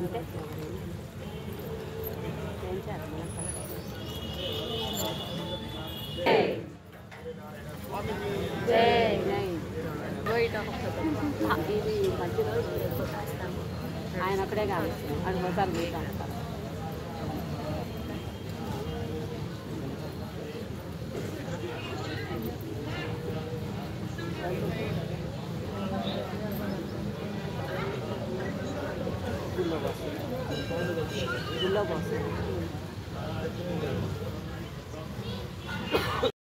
ఇది మధ్యలో ఆయన అక్కడే కాదు అది మొత్తాలు పోతాను 놀러 왔어요. 놀러 왔어요.